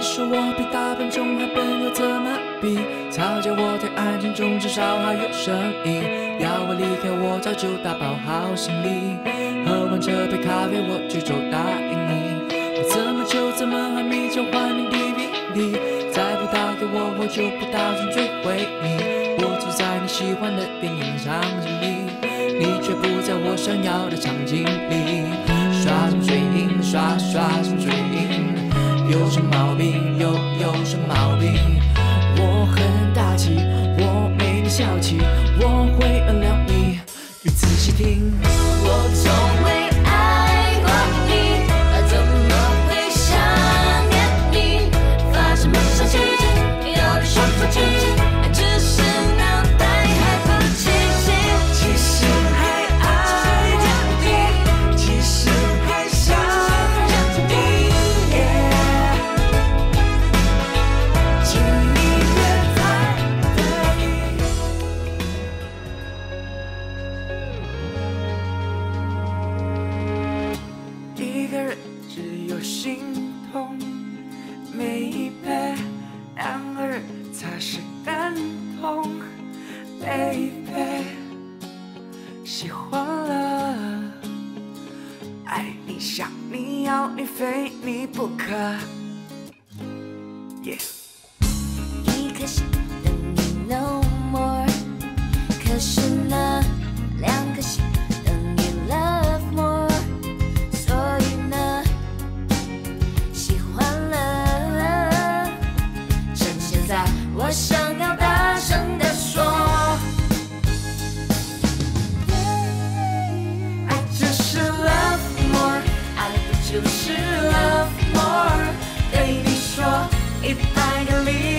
你说我比大笨钟还笨又怎么比？吵架我太安静中至少还有声音。要我离开我早就打包好行李，喝完这杯咖啡我举手答应你。我怎么就怎么还没交换你 DVD？再不打给我我就不打算追回你。我坐在你喜欢的电影场景里，你却不在我想要的场景里。刷什么水印？刷刷什么水没你小气，我会原谅你。你仔细听，他是感动，baby。喜欢了，爱你想你要你非你不可。Yeah 是 love more? Baby, more，对你说 if I believe。